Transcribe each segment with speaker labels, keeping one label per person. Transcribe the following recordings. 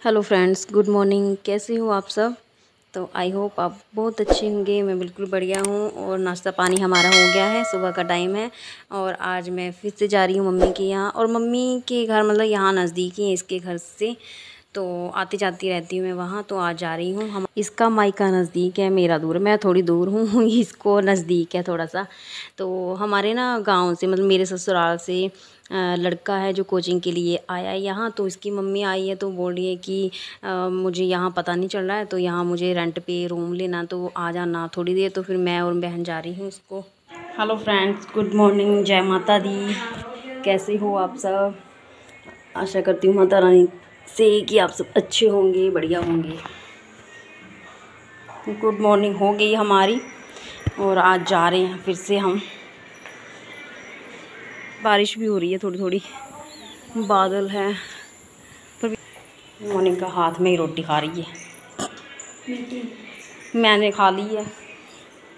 Speaker 1: Hello friends good morning कैसे हो आप सब? तो आई होप आप बहुत अच्छे होंगे। मैं बिल्कुल बढ़िया हूँ और नाश्ता पानी हमारा हो गया है। सुबह का टाइम है और आज मैं फिर से जा रही हूँ मम्मी के यहाँ। और मम्मी के घर मतलब यहाँ नज़दीक ही है, इसके घर से। तो आती जाती रहती हूँ मैं वहाँ तो आज जा रही हूँ। हम इसका मायका नज़दीक है मेरा दूर। मैं थोड़ी दूर हूँ इसको नज़दीक है थोड़ा सा। तो हमारे ना गाँव से मतलब मेरे ससुराल से लड़का है जो कोचिंग के लिए आया है यहाँ तो इसकी मम्मी आई है तो बोल रही है कि आ, मुझे यहाँ पता नहीं चल रहा है तो यहाँ मुझे रेंट पे रूम लेना तो आ जाना थोड़ी देर तो फिर मैं और बहन जा रही हूँ उसको हेलो फ्रेंड्स गुड मॉर्निंग जय माता दी। कैसे हो आप सब? आशा करती हूँ माता रानी से कि आप सब अच्छे होंगे, बढ़िया होंगे। गुड मॉर्निंग हो गई हमारी और आज जा रहे हैं फिर से हम। बारिश भी हो रही है थोड़ी थोड़ी बादल है। पर मोनिका हाथ में ही रोटी खा रही है। मैंने खा ली है।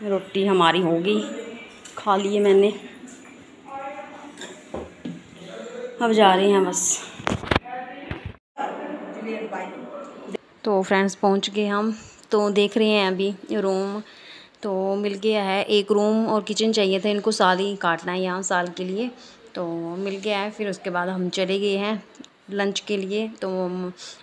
Speaker 1: रोटी हमारी हो गई। खा ली है मैंने। अब जा रहे हैं बस। तो फ्रेंड्स पहुँच गए हम। तो देख रहे हैं अभी रूम तो मिल गया है एक रूम और किचन चाहिए था इनको साल ही काटना है यहाँ साल के लिए। तो मिल गया है, फिर उसके बाद हम चले गए हैं लंच के लिए। तो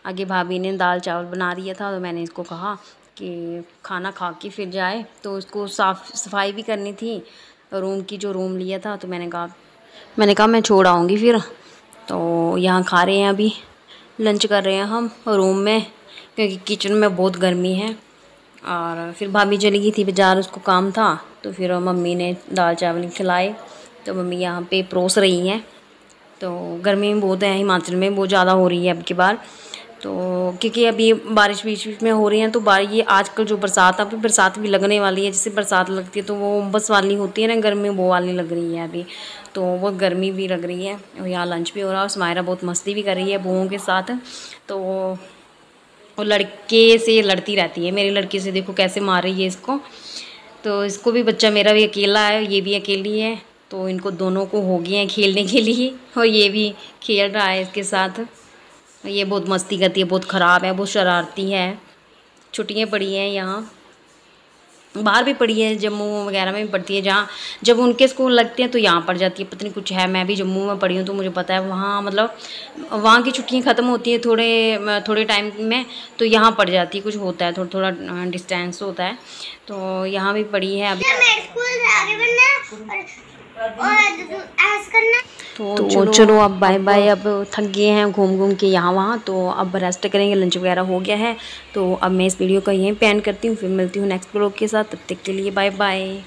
Speaker 1: आगे भाभी ने दाल चावल बना दिया था तो मैंने इसको कहा कि खाना खा के फिर जाए। तो उसको साफ़ सफ़ाई भी करनी थी रूम की जो रूम लिया था तो मैंने कहा मैंने कहा मैं छोड़ आऊँगी फिर। तो यहाँ खा रहे हैं अभी। लंच कर रहे हैं हम रूम में। क्योंकि किचन में बहुत गर्मी है और फिर भाभी चली गई थी बाज़ार, उसको काम था तो फिर मम्मी ने दाल चावल खिलाए। तो मम्मी यहाँ पे परोस रही हैं। तो गर्मी में बहुत है, हिमाचल में बहुत ज़्यादा हो रही है अब की बार। तो क्योंकि अभी बारिश बीच बीच में हो रही है तो बार ये आजकल जो बरसात अभी बरसात भी लगने वाली है, जैसे बरसात लगती है तो वो बस वाली होती है ना, गर्मी वो वाली लग रही है अभी। तो बहुत गर्मी भी लग रही है, और यहाँ लंच भी हो रहा है, और समायरा बहुत मस्ती भी कर रही है बुओं के साथ। तो वो लड़के से लड़ती रहती है। मेरी लड़की से देखो कैसे मार रही है इसको। तो इसको भी बच्चा मेरा भी अकेला है, ये भी अकेली है। तो इनको दोनों को हो गए हैं खेलने के लिए और ये भी खेल रहा है इसके साथ। ये बहुत मस्ती करती है, बहुत ख़राब है, बहुत शरारती है। छुट्टियाँ पड़ी हैं यहाँ। बाहर भी पढ़ी है, जम्मू वगैरह में भी पढ़ती है, जहाँ जब उनके स्कूल लगते हैं तो यहाँ पढ़ जाती है, पता नहीं कुछ है, मैं भी जम्मू में पढ़ी हूँ तो मुझे पता है वहाँ मतलब वहाँ की छुट्टियाँ ख़त्म होती हैं थोड़े थोड़े टाइम में तो यहाँ पढ़ जाती है, कुछ होता है, थोड़ा थोड़ा डिस्टेंस होता है तो यहाँ भी पढ़ी है अभी तो, तो चलो, चलो अब बाय बाय अब थक गए हैं घूम घूम के यहाँ वहाँ तो अब रेस्ट करेंगे लंच वगैरह हो गया है। तो अब मैं इस वीडियो का यहीं पे करती हूँ फिर मिलती हूँ नेक्स्ट ब्लॉग के साथ तब तक के लिए बाय बाय